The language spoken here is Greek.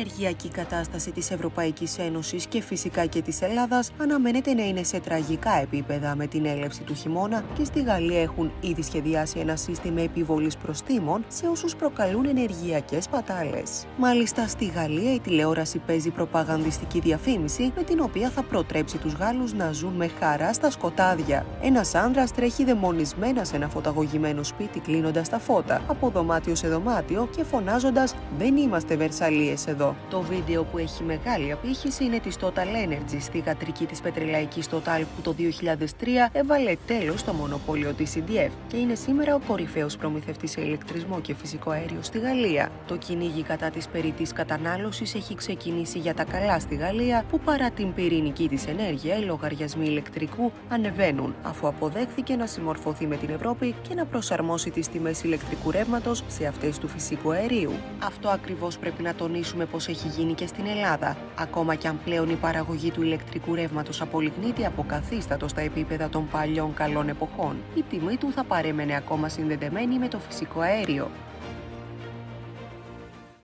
ενεργειακή κατάσταση της Ευρωπαϊκής Ένωσης και φυσικά και της Ελλάδας αναμένεται να είναι σε τραγικά επίπεδα με την έλευση του χειμώνα και στη Γαλλία έχουν ήδη σχεδιάσει ένα σύστημα επιβολής προστήμων σε όσους προκαλούν ενεργειακές πατάλες. Μάλιστα, στη Γαλλία η τηλεόραση παίζει προπαγανδιστική διαφήμιση με την οποία θα προτρέψει τους Γάλλους να ζουν με χαρά στα σκοτάδια. Ένας άνδρας τρέχει δαιμονισμένα σε ένα φωταγωγημένο σπίτι κλείνοντας τα φώτα από δωμάτιο σε δωμάτιο και φωνάζοντας «Δεν είμαστε Βερσαλίες εδώ». Το βίντεο που έχει μεγάλη απήχηση είναι της Total Energy στη γατρική της πετρελαϊκής Total που το 2003 έβαλε τέλος στο μονοπόλιο της CDF και είναι σήμερα ο κορυφαίος προμηθευτής σε ηλεκτρισμό και φυσικό αέριο στη Γαλλία. Το κυνήγι κατά της περιττής κατανάλωσης έχει ξεκινήσει για τα καλά στη Γαλλία που παρά την πυρηνική της ενέργεια οι λογαριασμοί ηλεκτρικού ανεβαίνουν αφού αποδέχθηκε να συμμορφωθεί με την Ευρώπη και να προσαρμόσει τις τιμές ηλεκτρικού ρεύματος σε αυτές του φυσικού αερίου. Αυτό ακριβώς πρέπει να τονίσουμε πως έχει γίνει και στην Ελλάδα. Ακόμα και αν πλέον η παραγωγή του ηλεκτρικού ρεύματος απολιγνύεται αποκαθίστατος στα επίπεδα των παλιών καλών εποχών, η τιμή του θα παρέμενε ακόμα συνδεδεμένη με το φυσικό αέριο.